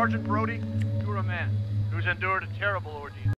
Sergeant Brody, you're a man who's endured a terrible ordeal.